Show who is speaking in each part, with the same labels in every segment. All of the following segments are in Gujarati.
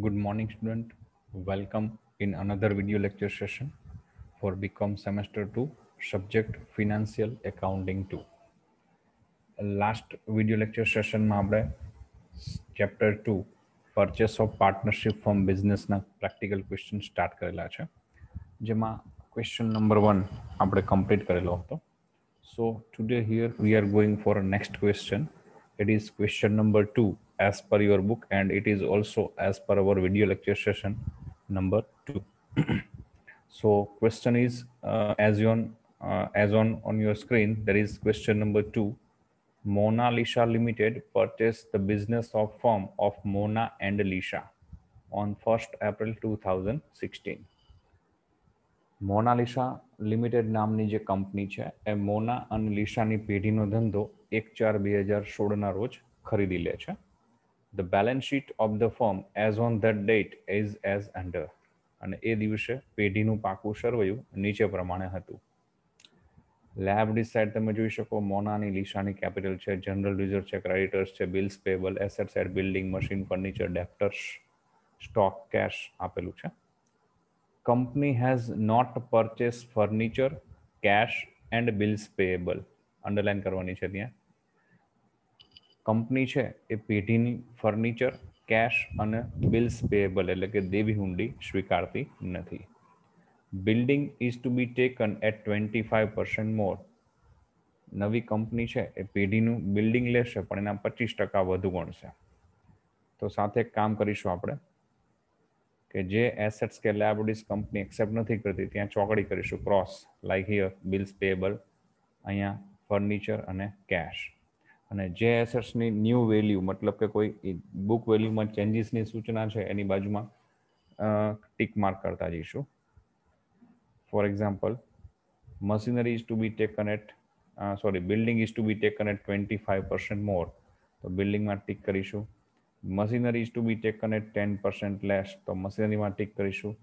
Speaker 1: Good morning, student. Welcome in another video lecture session for BCom semester 2, subject financial accounting 2. Last video lecture સેશનમાં આપણે chapter two purchase of partnership firm બિઝનેસના પ્રેક્ટિકલ ક્વેશ્ચન સ્ટાર્ટ કરેલા છે જેમાં ક્વેશ્ચન નંબર વન આપણે કમ્પ્લીટ કરેલો હતો so today here we are going for next question It is question number two as per your book and it is also as per our video lecture session number two. so question is uh, as on uh, as on on your screen there is question number two. Mona Lisa Limited purchased the business of firm of Mona and Lisa on 1st April 2016. Monalisa Limited નામની જે કંપની છે એ મોના અને લિસાની પેઢીનો ધંધો એક ચાર બે હજાર સોળના રોજ ખરીદી લે છે. The balance sheet of the firm as on that date is as under અને એ દિવસે પેઢીનું પાકું સરવૈયું નીચે પ્રમાણે હતું. લાયબિલિટી સાઇડ તમે જોઈ શકો મોનાની લીસાની કેપિટલ છે જનરલ રિઝર્વ છે ક્રેડિટર્સ છે bills payable asset side building machine furniture debtors stock cash આપેલું છે. Company has not purchase furniture cash and bills payable underline કરવાની છે ત્યાં. કંપની છે એ પેઢીની ફર્નિચર, કેશ અને બિલ્સ પેએબલ એટલે કે દેવી હુંડી સ્વીકારતી નથી. Building is to be taken at twenty five percent more. નવી કંપની છે એ પેઢીનું બિલ્ડિંગ લેશે પણ એના પચીસ ટકા વધુ ગણશે. તો સાથે એક કામ કરીશું આપણે કે જે એસેટ્સ કે લાયબિલિટીઝ કંપની એક્સેપ્ટ નથી કરતી, ત્યાં ચોકડી કરીશું. Cross like here bills payable અહીંયા ફર્નિચર અને કેશ અને જે એસેટ્સની ન્યૂ વેલ્યુ મતલબ કે કોઈ બુક વેલ્યુમાં ચેન્જીસની સૂચના છે, એની બાજુમાં ટીક માર્ક કરતા જઈશું. For example machinery is to be taken at sorry building is to be taken at twenty five percent more તો બિલ્ડિંગમાં ટીક કરીશું. Machinery is to be taken at ten percent less તો મશીનરીમાં ટીક કરીશું.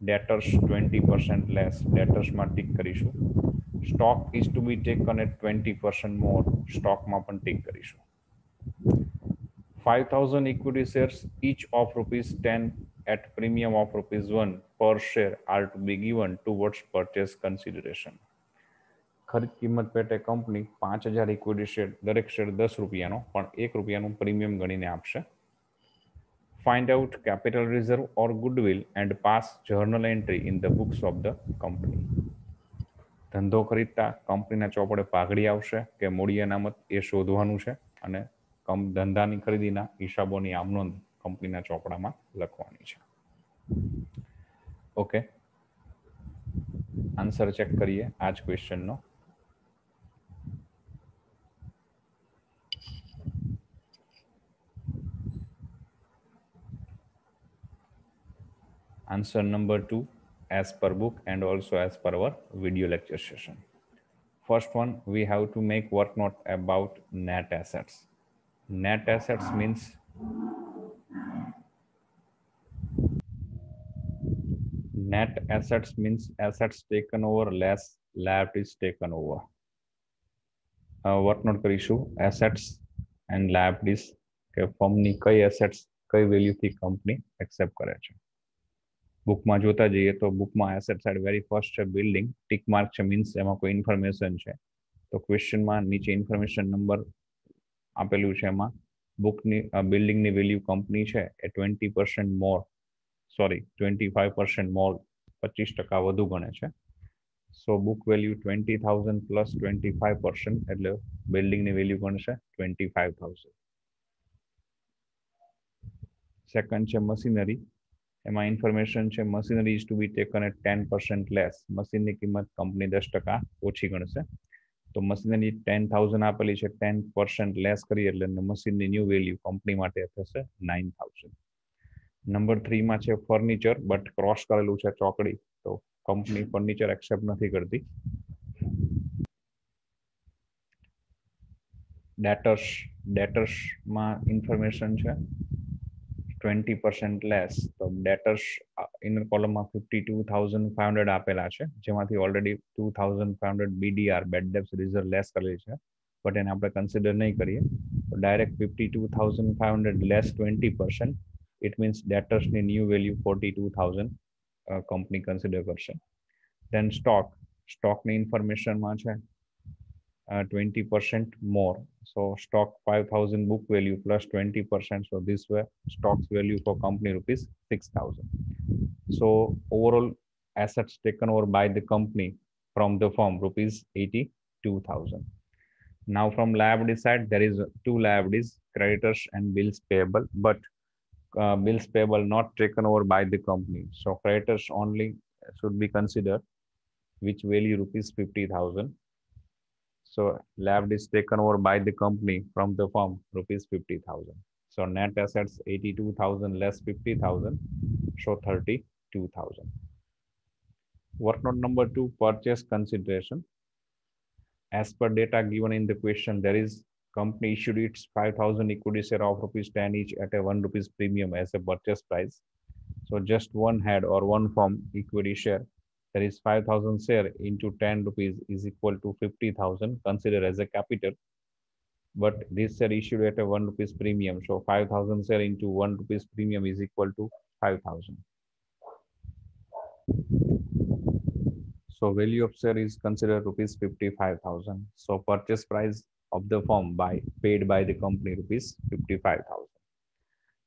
Speaker 1: ડેટર્સ ટ્વેન્ટી પર્સન્ટ લેસ ડેટર્સમાં ટીક કરીશું. Stock is to be taken at twenty percent more સ્ટોકમાં પણ ટીક કરીશું. Five thousand equity shares each of rupees ten at premium of rupees one પર share are to be given towards purchase consideration. ખરીદ કિંમત પેટે કંપની પાંચ હજાર ઇક્વિટી શેર, દરેક શેર દસ રૂપિયાનો, પણ એક રૂપિયાનું પ્રીમિયમ ગણીને આપશે. find out capital reserve or goodwill and pass journal entry in the books of the company ધંધો ખરીદતા કંપનીના ચોપડે પાઘડી આવશે કે મૂડી અનામત એ શોધવાનું છે અને ધંધાની ખરીદીના હિસાબોની આમનોંધ કંપનીના ચોપડામાં લખવાની છે. ઓકે આન્સર ચેક કરીએ આ જ ક્વેશ્ચનનો answer number 2 as per book and also as per our video lecture session. First one, we have to make work note about net assets. Net assets means net assets means assets taken over less liabilities taken over. Uh, work note કરીશું assets and liabilities કે from nikai assets value વેલ્યુથી company એક્સેપ્ટ કરે છે બુકમાં જોતા જઈએ તો બુકમાં એસેટ સાઇડ વેરી ફર્સ્ટ છે બિલ્ડિંગ ટીક માર્ક છે મીન્સ એમાં કોઈ ઇન્ફોર્મેશન છે. તો ક્વેશ્ચનમાં નીચે ઇન્ફોર્મેશન નંબર આપેલું છે એમાં. બુકની બિલ્ડિંગની વેલ્યુ કંપની છે એ twenty percent more sorry twenty five percent more પચીસ ટકા વધુ ગણે છે. So book value twenty thousand plus twenty five percent એટલે બિલ્ડિંગની વેલ્યુ ગણશે ટ્વેન્ટી ફાઈવ થાઉઝન્ડ સેકન્ડ છે મશીનરી એમાં ઇન્ફોર્મેશન છે machinery is to be taken at ten percent less મશીનની કિંમત કંપની દસ ટકા ઓછી ગણશે. તો મશીનરી ટેન થાઉઝન્ડ આપેલી છે ટેન પર્સન્ટ લેસ કરી એટલે મશીનની ન્યૂ વેલ્યુ કંપની માટે થશે નાઇન થાઉઝન્ડ નંબર થ્રીમાં છે ફર્નિચર બટ ક્રોસ કરેલું છે ચોકડી. તો કંપની ફર્નિચર એક્સેપ્ટ નથી કરતી. ડેટર્સ ડેટર્સમાં ઇન્ફોર્મેશન છે. ટ્વેન્ટી પર્સન્ટ લેસ તો ડેટર્સ ઇનર કોલમમાં fifty two thousand five hundred આપેલા છે, જેમાંથી already two thousand five hundred BDR bad debts reserve less કરેલી છે બટ એને આપણે કન્સિડર નહીં કરીએ, તો direct fifty two thousand five hundred less twenty percent it means ડેટર્સની new value forty two thousand company consider કરશે. દેન સ્ટોક સ્ટોકની ઇન્ફોર્મેશનમાં છે twenty percent more So stock 5,000 book value plus 20%. So this way stocks value for company rupees 6,000. So overall assets taken over by the company from the firm rupees 82,000. Now from liability side, there is two liabilities, creditors and bills payable, but uh, bills payable not taken over by the company. So creditors only should be considered, which value rupees 50,000 so lab is taken over by the company from the firm rupees 50000 so net assets 82,000 less 50,000, so 32,000. Work note number two, purchase consideration. As per data given in the question, there is company issued its 5,000 equity share of rupees 10 each at a 1 rupees premium as a purchase price. So just one head or one firm equity share, there is 5,000 share into 10 rupees is equal to 50,000 considered as a capital but this share issued at a 1 rupees premium. So 5000 share into 1 rupees premium is equal to 5000. So value of share is considered rupees 55,000. So purchase price of the firm by paid by the company rupees 55,000.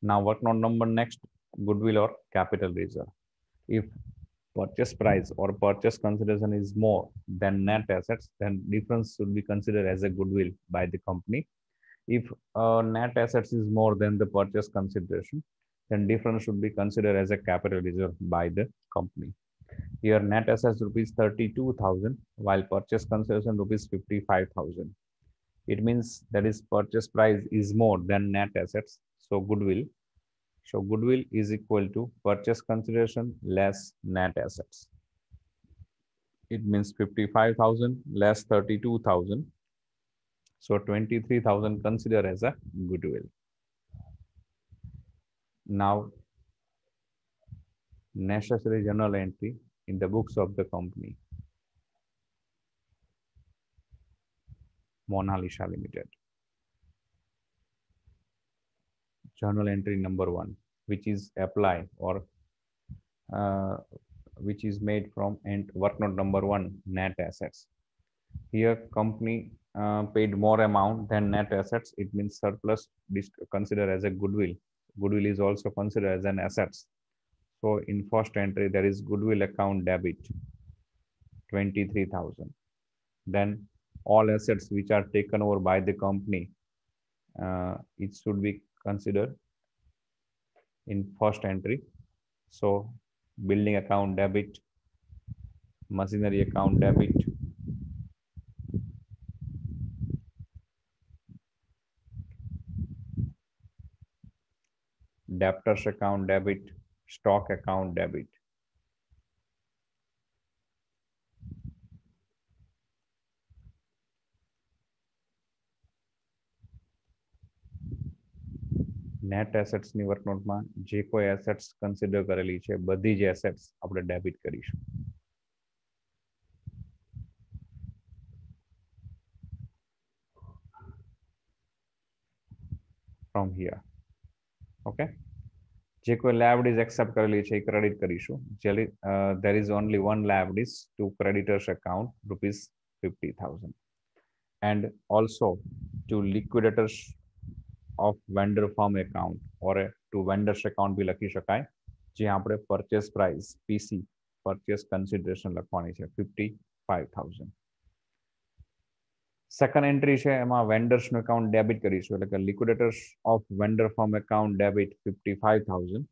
Speaker 1: Now work note number next goodwill or capital reserve. If purchase price or purchase consideration is more than net assets, then difference should be considered as a goodwill by the company. If uh, net assets is more than the purchase consideration, then difference should be considered as a capital reserve by the company. Here net assets rupees 32,000 while purchase consideration rupees 55,000. It means that is purchase price is more than net assets. So goodwill so goodwill is equal to purchase consideration less net assets. It means 55,000 less 32,000. So 23,000 consider as a goodwill. Now, necessary journal entry in the books of the company. Mona Lisa Limited. Journal entry number one, which is apply or uh, which is made from and work note number one, net assets. Here company uh, paid more amount than net assets. It means surplus considered as a goodwill. Goodwill is also considered as an assets. So in first entry, there is goodwill account debit, 23,000. Then all assets which are taken over by the company, uh, it should be considered in first entry. So building account debit, machinery account debit, debtors account debit, stock account debit. Net એસેટ્સની વર્કનોટમાં જે કોઈ એસેટ્સ કન્સિડર કરેલી છે, બધી જ એસેટ્સ આપણે ડેબિટ કરીશું. ફ્રોમ હિયર ઓકે જે કોઈ લાયબિલિટીઝ એક્સેપ્ટ કરેલી છે, એ ક્રેડિટ કરીશું. જેલી there is only one liabilities to creditors account rupees fifty thousand and also to liquidators of vendor firm account or to vendors account બી લખી શકાય જે આપણે purchase price PC purchase consideration લખવાની છે fifty five thousand second entry છે એમાં વેન્ડર્સનું એકાઉન્ટ ડેબિટ કરીશું એટલે કે liquidators of vendor firm account debit fifty five thousand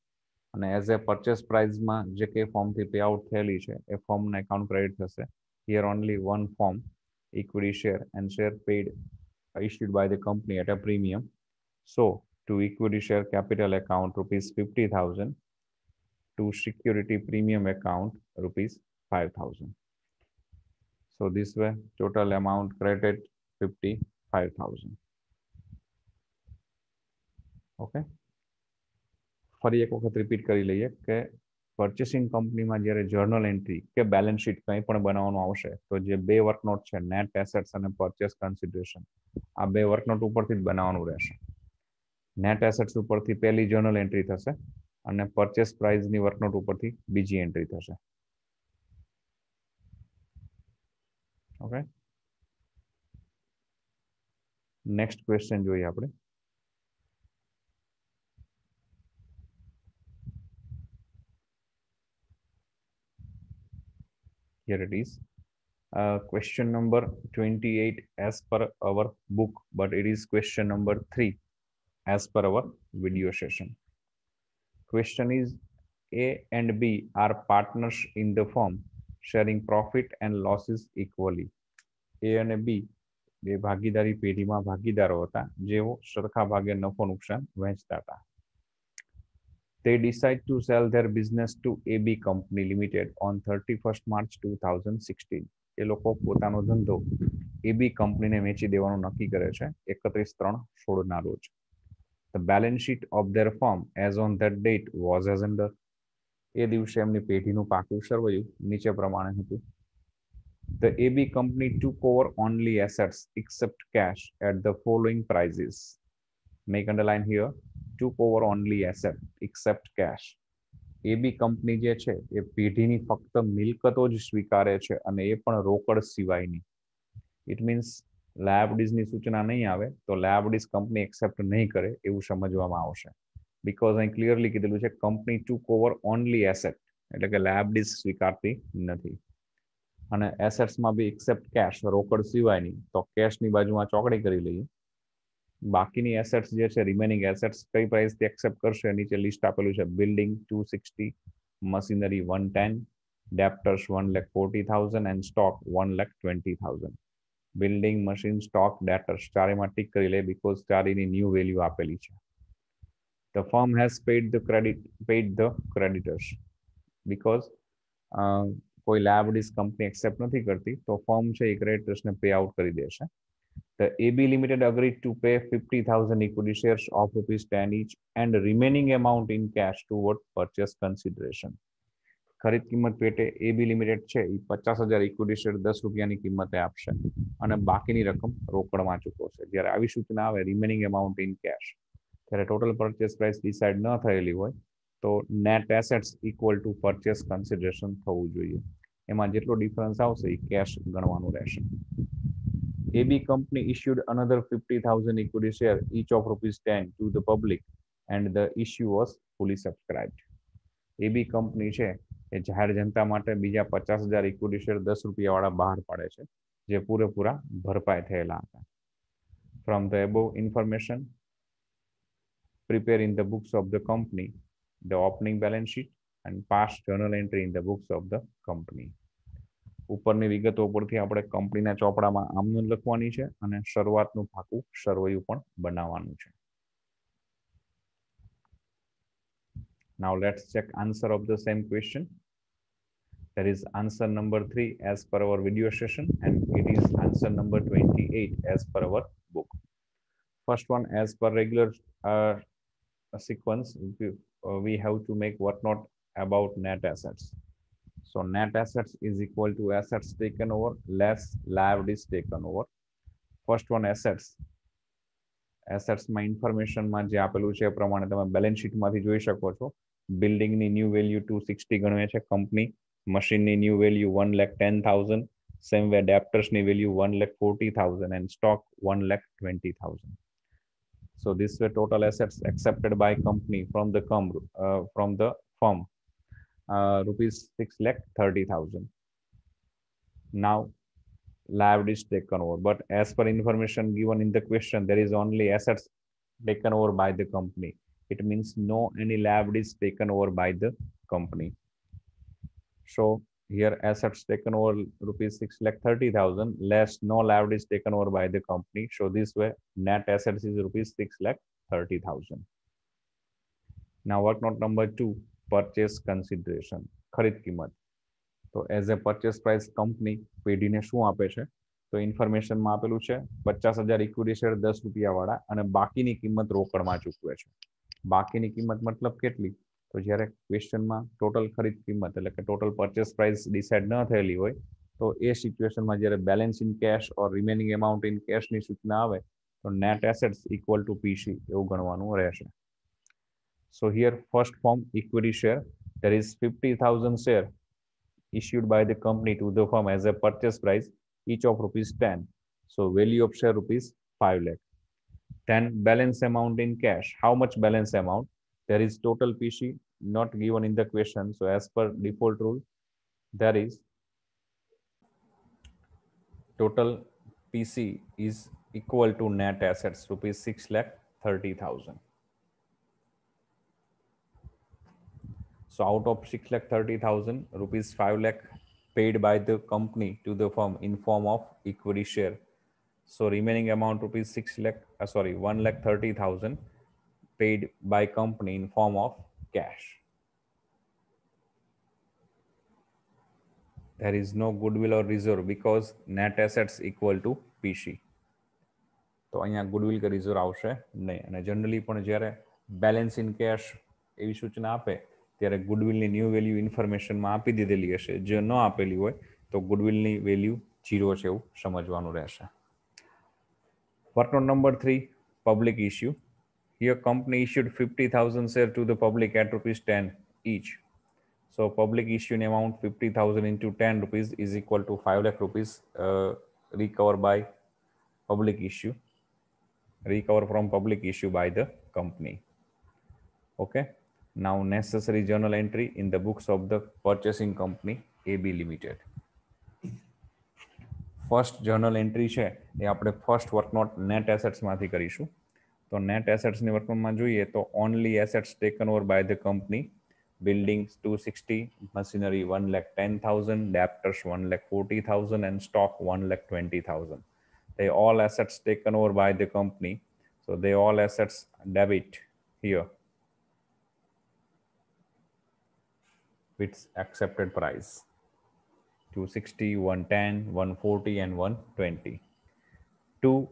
Speaker 1: અને એઝ એ પરચેસ પ્રાઇઝમાં જે કે ફોર્મથી પે આઉટ થયેલી છે, એ ફોર્મના એકાઉન્ટ ક્રેડિટ થશે. Here only one firm equity share and share paid issued by the company at a premium. So to equity share capital account rupees 50,000 to security premium account rupees 5,000. So this way total amount credited 55,000. Okay. ફરી એક વખત રિપીટ કરી લઈએ કે પર્ચેસિંગ કંપનીમાં જ્યારે જર્નલ એન્ટ્રી કે બેલેન્સ શીટ કંઈ પણ બનાવવાનું આવશે તો જે બે વર્કનોટ છે નેટ એસેટ્સ અને પરચેસ કન્સિડરેશન આ બે વર્કનોટ ઉપરથી જ બનાવવાનું રહેશે નેટ એસેટ્સ ઉપરથી પહેલી જર્નલ એન્ટ્રી થશે અને પરચેસ પ્રાઇઝની વર્કનોટ ઉપરથી બીજી એન્ટ્રી થશે. ઓકે નેક્સ્ટ ક્વેશ્ચન જોઈએ આપણે. Here it is. Uh, question number 28 as per our book but it is question number 3 as per our video session question is a and b are partners in the firm sharing profit and losses equally a અને b બે ભાગીદારી પેઢીમાં ભાગીદારો હતા જેઓ સરખા ભાગે નફો નુકસાન વહેંચતા હતા they decide to sell their business to AB Company Limited on 31st March 2016. એ લોકો પોતાનો ધંધો એબી કંપનીને વેચી દેવાનું નક્કી કરે છે એકત્રીસ ત્રણ સોળના રોજ the balance sheet of their firm as on that date was as under એ દિવસે એમની પેઢીનું પાકું સરવયું, નીચે પ્રમાણે હતું. The AB company took over only assets except cash at the following prices make underline here took over only asset except cash. AB company જે છે, એ પેઢીની ફક્ત મિલકતો જ સ્વીકારે છે અને એ પણ રોકડ સિવાયની. ઇટ મીન્સ લાયબિલિટીઝની સૂચના નહીં આવે, તો લાયબિલિટીઝ કંપની એક્સેપ્ટ નહીં કરે એવું સમજવામાં આવશે. બીકોઝ અહીં ક્લિયરલી કીધેલું છે company took over only asset એટલે કે લાયબિલિટીઝ સ્વીકારતી નથી. અને એસેટ્સમાં બી એક્સેપ્ટ કેશ રોકડ સિવાયની તો કેશની બાજુમાં ચોકડી કરી લઈએ. બાકીની એસેટ્સ જે છે રિમેનિંગ એસેટ્સ કઈ પ્રાઇસથી એક્સેપ્ટ કરશે, નીચે લિસ્ટ આપેલું છે building two sixty machinery one ten debtors one lakh forty thousand and stock one lakh twenty thousand building machine stock debtors ચારેમાં ટીક કરી લે બીકોઝ ચારીની ન્યૂ વેલ્યુ આપેલી છે. The firm has paid the credit paid the creditors because કોઈ લાયબિલિટીઝ કંપની એક્સેપ્ટ નથી કરતી તો ફર્મ છે એ ક્રેડિટર્સને પે આઉટ કરી દેશે. The AB Limited agreed to pay 50,000 equity shares of rupees 10 each and remaining amount in cash toward purchase consideration. ખરીદ કિંમત પેટે એબી લિમિટેડ છે એ પચાસ હજાર ઇક્વિટી શેર દસ રૂપિયાની કિંમતે આપશે. અને બાકીની રકમ રોકડમાં ચૂકવશે જ્યારે આવી સૂચના આવે રિમેનિંગ એમાઉન્ટ ઇન કેશ ત્યારે ટોટલ પરચેસ પ્રાઇસ ડિસાઇડ ન થયેલી હોય તો net assets equal to purchase consideration થવું જોઈએ. એમાં જેટલો ડિફરન્સ આવશે એ કેશ ગણવાનું રહેશે. AB company issued another 50,000 equity share each of rupees 10 to the public and the issue was fully subscribed. AB company છે એ જાહેર જનતા માટે બીજા પચાસ હજાર ઇક્વિટી શેર દસ રૂપિયા વાળા બહાર પાડે છે, જે પૂરેપૂરા ભરપાઈ થયેલા હતા. From the above information prepare in the books of the company the opening balance sheet and past journal entry in the books of the company ઉપરની વિગતો ઉપરથી આપણે કંપનીના ચોપડામાં આમનું લખવાની છે, અને શરૂઆતનું પાકું સરવૈયું પણ બનાવવાનું છે. Now let's check answer of the same question. That is answer number three as per our video session and it is answer number 28 as per our book. First one as per regular uh, sequence, we, uh, we have to make what not about net assets. So net assets is equal to assets taken over less liabilities taken over. First one assets Assets, my information, my છે એ પ્રમાણે Building new value two sixty ગણવે છે કંપની મશીનની new value one lakh ten thousand same way એડેપ્ટર્સની value one lakh forty thousand and stock one lakh twenty thousand So this were total assets accepted by company from the com uh, from the firm uh, rupees six lakh thirty thousand. Now liabilities taken over, but as per information given in the question, there is only assets taken over by the company it means no any liability is taken over by the company so here assets taken over rupees 6 lakh 30,000 less no liabilities taken over by the company. So this way net assets is rupees 6 lakh 30,000. Now work note number two, purchase consideration, ખરીદ કિંમત. So as a purchase price company પેઢીને શું આપે છે તો ઇન્ફોર્મેશનમાં આપેલું છે પચાસ હજાર ઇક્વિટી શેર દસ રૂપિયા વાળા અને બાકીની કિંમત રોકડમાં ચૂકવે છે બાકીની કિંમત મતલબ કેટલી? તો જ્યારે ક્વેશ્ચનમાં ટોટલ ખરીદ કિંમત એટલે કે ટોટલ પરચેસ પ્રાઇસ ડિસાઇડ ન થયેલી હોય તો એ સિચ્યુએશનમાં જ્યારે balance in cash or remaining amount in કેશની સૂચના આવે તો net assets equal to PC એવું ગણવાનું રહેશે. So here first firm equity share there is 50,000 share issued by the company to the firm as a purchase price each of rupees 10 so value of share rupees 5 lakh. Then balance amount in cash. How much balance amount? There is total pc not given in the question. So as per default rule there is total pc is equal to net assets rupees 6 lakh 30000 so out of 6 lakh 30000 rupees 5 lakh paid by the company to the firm in form of equity share so remaining amount rupees 6 lakh uh, sorry 1 lakh 30000 paid by company in form of cash there is no goodwill or reserve because net assets equal to pc તો અહીંયા ગુડવિલ કે રિઝર્વ આવશે નહીં અને જનરલી પણ જ્યારે બેલેન્સ ઇન કેશ એવી સૂચના આપે ત્યારે ગુડવિલની ન્યૂ વેલ્યુ ઇન્ફોર્મેશનમાં આપી દીધેલી હશે જે ન આપેલી હોય તો ગુડવિલની વેલ્યુ જીરો છે એવું સમજવાનું રહેશે Workout number three, public issue. Here company issued 50,000 share to the public at rupees 10 each. So public issue in amount 50,000 into 10 rupees is equal to 5 lakh rupees uh, recovered by public issue. Recover from public issue by the company. Okay. Now necessary journal entry in the books of the purchasing company AB Limited. First journal entry છે એ આપણે ફર્સ્ટ વર્કનોટ નેટ એસેટ્સમાંથી કરીશું તો નેટ એસેટ્સની વર્કનોટમાં જોઈએ તો only assets taken over by the company buildings 260 machinery 1 lakh 10000 debtors 1 lakh 40000 and stock 1 lakh 20000 they all assets taken over by the company so they all assets debit here with accepted price 260, 110, 140, and 120. Two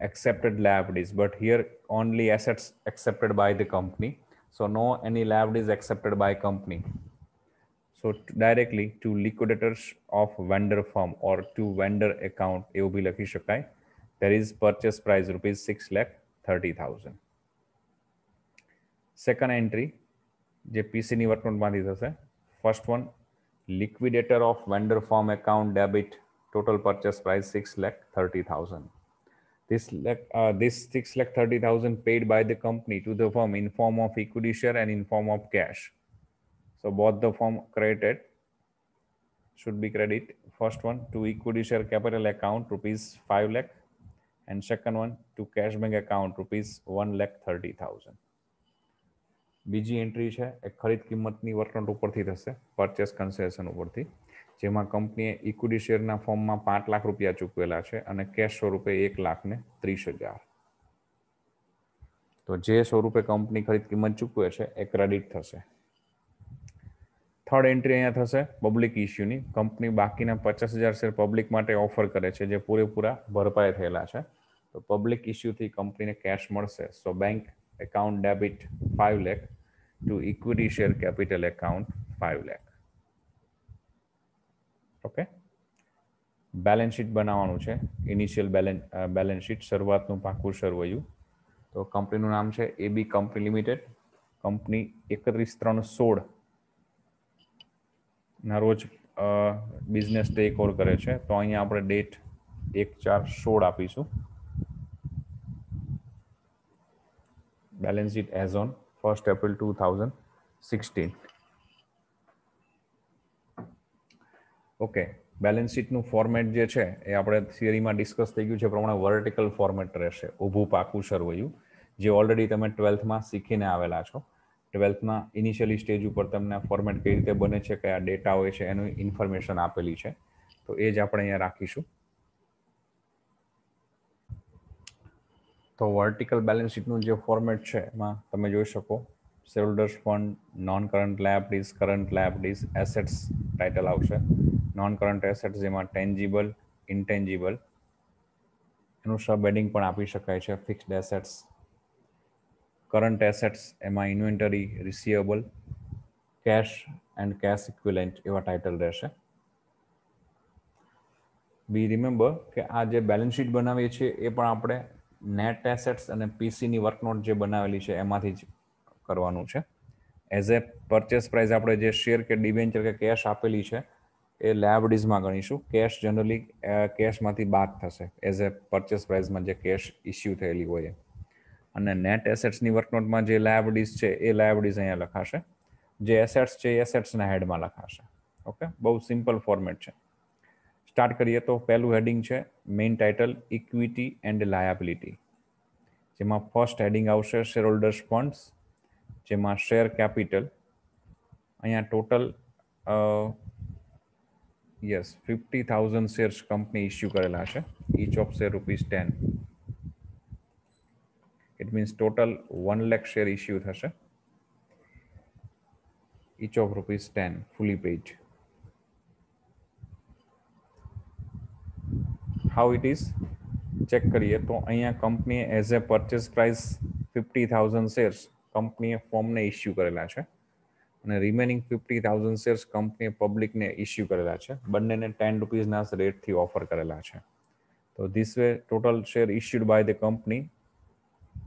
Speaker 1: accepted liabilities, but here only assets accepted by the company. So no any liabilities accepted by company. So directly to liquidators of vendor firm or to vendor account, AOB Lucky Shakai. There is purchase price rupees 6 lakh 30,000. Second entry, જે ni વર્તમાન બાંધી થશે first one liquidator of vendor form account debit total purchase price 6 lakh 30000 this lakh, uh, this 6 lakh 30,000 paid by the company to the firm in form of equity share and in form of cash. So both the form credited should be credit. First one to equity share capital account rupees 5 lakh and second one to cash bank account rupees 1 lakh 30,000. બીજી એન્ટ્રી છે, એ ખરીદ કિંમતની વર્કનોટ ઉપરથી થશે પરચેસ કન્સેશન ઉપરથી. જેમાં કંપનીએ ઇક્વિટી શેરના ફોર્મમાં પાંચ લાખ રૂપિયા ચૂકવેલા છે અને કેશ સ્વરૂપે એક લાખ ને ત્રીસ હજાર. તો જે સ્વરૂપે કંપની ખરીદ કિંમત ચૂકવે છે, એ ક્રેડિટ થશે. થર્ડ એન્ટ્રી અહીંયા થશે પબ્લિક ઇસ્યુની કંપની બાકીના પચાસ હજાર શેર પબ્લિક માટે ઓફર કરે છે, જે પૂરેપૂરા ભરપાઈ થયેલા છે. તો પબ્લિક ઇસ્યુથી કંપનીને કેશ મળશે. So bank account debit five lakh to equity share capital account five lakh okay balance sheet બનાવવાનું છે. ઇનિશિયલ બેલેન્સ બેલેન્સ શીટ શરૂઆતનું પાકું શરૂવાયું તો કંપનીનું નામ છે એબી કંપની લિમિટેડ કંપની એકત્રીસ ત્રણ સોળ ના રોજ બિઝનેસ ડે કોલ કરે છે. તો અહીંયા આપણે ડેટ એક ચાર સોળ આપીશું. Balance sheet as on first April two thousand sixteen okay balance શીટનું ફોર્મેટ જે છે, એ આપણે થિયરીમાં ડિસ્કસ થઈ ગયું છે પ્રમાણે વર્ટિકલ ફોર્મેટ રહેશે. ઊભું પાકું સરવૈયું, જે ઓલરેડી તમે ટ્વેલ્થમાં શીખીને આવેલા છો. ટ્વેલ્થમાં ઇનિશિયલી સ્ટેજ ઉપર તમને ફોર્મેટ કઈ રીતે બને છે, કયા ડેટા હોય છે, એનું ઇન્ફોર્મેશન આપેલી છે. તો એ જ આપણે અહીંયા રાખીશું. તો વર્ટિકલ બેલેન્સ શીટનું જે ફોર્મેટ છે, એમાં તમે જોઈ શકો shareholders fund non current liabilities current liabilities assets title આવશે. નોન કરંટ એસેટ્સ જેમાં ટેન્જિબલ ઇન્ટેન્જિબલ એનું સબ હેડિંગ પણ આપી શકાય છે ફિક્સ્ડ એસેટ્સ કરંટ એસેટ્સ એમાં inventory receivable cash and cash equivalent એવા ટાઇટલ રહેશે. બી રિમેમ્બર કે આ જે બેલેન્સ શીટ બનાવીએ છીએ, એ પણ આપણે નેટ એસેટ્સ અને પીસીની વર્કનોટ જે બનાવેલી છે, એમાંથી જ કરવાનું છે. એઝ એ પરચેસ પ્રાઇસ આપણે જે શેર કે ડિબેન્ચર કે કેશ આપેલી છે, એ લાયબિલિટીઝમાં ગણીશું. કેશ જનરલી કેશમાંથી બાદ થશે. એઝ એ પરચેસ પ્રાઇસમાં જે કેશ ઇસ્યુ થયેલી હોય અને નેટ એસેટ્સની વર્કનોટમાં જે લાયબિલિટીઝ છે, એ લાયબિલિટીઝ અહીંયા લખાશે. જે એસેટ્સ છે, એ એસેટ્સના હેડમાં લખાશે. ઓકે બહુ સિમ્પલ ફોર્મેટ છે. સ્ટાર્ટ કરીએ તો પહેલું હેડિંગ છે main title equity and liability જેમાં ફર્સ્ટ હેડિંગ આવશે શેર હોલ્ડર્સ ફંડ્સ જેમાં શેર કેપિટલ અહીંયા total yes fifty thousand shares company issue કરેલા છે each of share rupees ten it means total one lakh share issue થશે. Each of rupees ten fully paid how it is check કરીએ તો અહીંયા કંપનીએ as a purchase price fifty thousand shares કંપનીએ ફોર્મને ઇસ્યુ કરેલા છે. અને રિમેનિંગ ફિફ્ટી થાઉઝન્ડ શેર્સ કંપનીએ પબ્લિકને ઇસ્યુ કરેલા છે. બંનેને ટેન રૂપીઝના રેટથી ઓફર કરેલા છે. તો this way total share issued by the company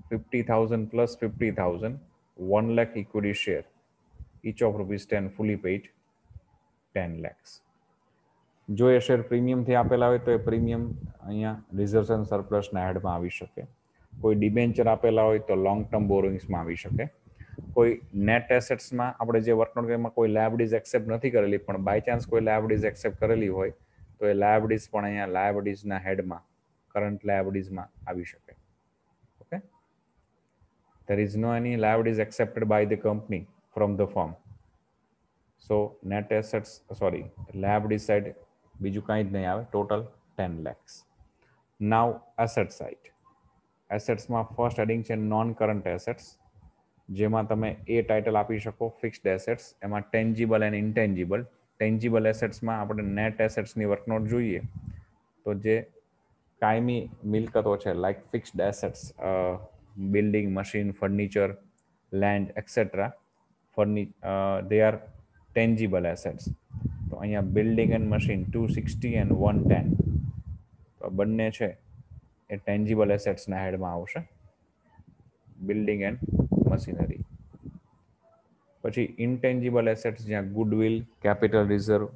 Speaker 1: fifty thousand plus fifty thousand one lakh equity share each of rupees 10 fully paid 10 lakhs. જો એ શેર પ્રીમિયમથી આપેલા હોય તો એ પ્રીમિયમ અહીંયા રિઝર્વેશન સરપ્લસના હેડમાં આવી શકે. કોઈ ડિબેન્ચર આપેલા હોય તો લોંગ ટર્મ બોરોઇંગ્સમાં આવી શકે. કોઈ નેટ એસેટ્સમાં આપણે જે વર્કનોટ એમાં કોઈ લાયબિલિટીઝ એક્સેપ્ટ નથી કરેલી પણ બાય ચાન્સ કોઈ લાયબિલિટીઝ એક્સેપ્ટ કરેલી હોય તો એ લાયબિલિટીઝ પણ અહીંયા લાયબિલિટીઝના હેડમાં કરંટ લાયબિલિટીઝમાં આવી શકે. Okay there is no any liabilities accepted by the company from the firm. So net assets, sorry, liability side બીજું કાંઈ જ નહીં આવે. Total ten lakhs now asset side એસેટ્સમાં ફર્સ્ટ હેડિંગ છે નોન કરંટ એસેટ્સ જેમાં તમે એ ટાઇટલ આપી શકો ફિક્સ્ડ એસેટ્સ એમાં ટેન્જિબલ એન્ડ ઇન્ટેન્જિબલ ટેન્જિબલ એસેટ્સમાં આપણે નેટ એસેટ્સની વર્કનોટ જોઈએ. તો જે કાયમી મિલકતો છે like fixed assets building machine furniture land etcetera ફર્નિ દે આર ટેન્જિબલ એસેટ્સ અહીંયા building and machine two sixty and one ten તો બંને છે, એ ટેન્જિબલ એસેટ્સના હેડમાં આવશે. બિલ્ડિંગ એન્ડ મશીનરી પછી ઇન્ટેન્જિબલ એસેટ્સ જ્યાં goodwill capital reserve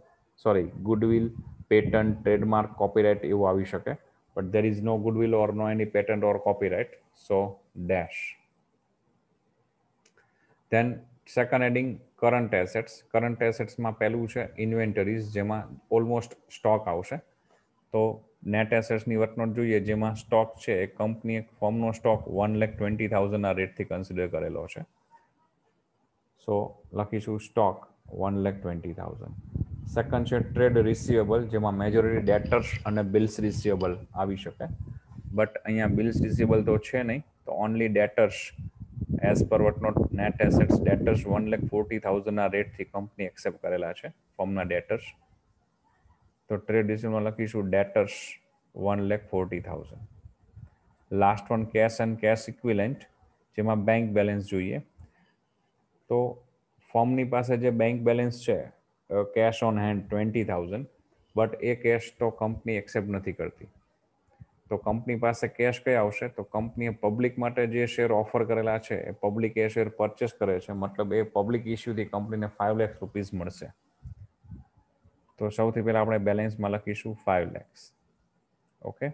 Speaker 1: sorry goodwill patent trademark copyright એવું આવી શકે. But there is no goodwill or no any patent or copyright, so dash. Then second heading current assets current એસેટ્સમાં પહેલું છે ઇન્વેન્ટરીઝ જેમાં ઓલમોસ્ટ સ્ટોક આવશે. તો નેટ એસેટ્સની વર્કનોટ જોઈએ, જેમાં સ્ટોક છે, એ કંપની ફોર્મનો સ્ટોક વન લેખ ટ્વેન્ટી થાઉઝન્ડના રેટથી કન્સિડર કરેલો છે. સો લખીશું stock one lakh twenty thousand second છે ટ્રેડ રિસીવેબલ જેમાં મેજોરિટી ડેટર્સ અને બિલ્સ રિસીવેબલ આવી શકે. બટ અહીંયા બિલ્સ રિસીવેબલ તો છે નહીં, તો only debtors as per what not net assets debtors one lakh forty થાઉઝન્ડના રેટથી કંપની એક્સેપ્ટ કરેલા છે ફોર્મના ડેટર્સ તો ટ્રેડ રિસીવમાં લખીશું debtors one lakh forty thousand last one cash and cash equivalent જેમાં બેંક બેલેન્સ જોઈએ. તો ફોર્મની પાસે જે બેંક બેલેન્સ છે cash on hand twenty thousand but એ કેશ તો કંપની એક્સેપ્ટ નથી કરતી. તો કંપની પાસે કેશ કઈ આવશે? તો કંપનીએ પબ્લિક માટે જે શેર ઓફર કરેલા છે, એ પબ્લિક એ શેર પરચેસ કરે છે. મતલબ એ પબ્લિક ઇસ્યુથી કંપનીને ફાઇવ લેખ રૂપીઝ મળશે. તો સૌથી પહેલાં આપણે બેલેન્સમાં લખીશું ફાઇવ લેક્સ ઓકે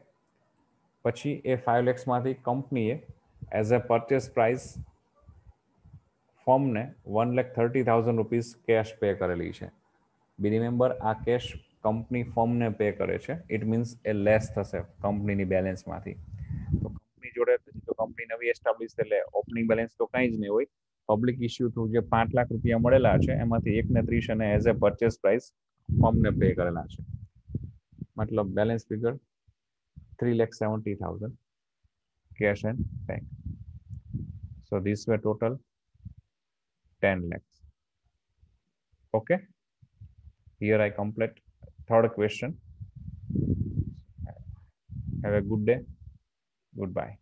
Speaker 1: પછી એ ફાઇવ લેક્સમાંથી કંપનીએ એઝ અ પરચેસ પ્રાઇસ ફોર્મને one lakh thirty thousand rupees cash pay કરેલી છે. બી રિમેમ્બર આ કેશ કંપની ફર્મને પે કરે છે. ઇટ મીન્સ એ લેસ થશે કંપનીની બેલેન્સમાંથી. તો કંપની જોડે જો કંપની નવી એસ્ટાબ્લિશ એટલે ઓપનિંગ બેલેન્સ તો કંઈ જ નહીં હોય. પબ્લિક ઇસ્યુ થ્રુ જે પાંચ લાખ રૂપિયા મળેલા છે, એમાંથી એકને ત્રીસ અને એઝ એ પરચેસ પ્રાઇસ ફોર્મને પે કરેલા છે. મતલબ balance figure three lakh seventy thousand cash and bank so this way total 10 lakhs. Okay. Here I complete. Third question. Have a good day. Goodbye.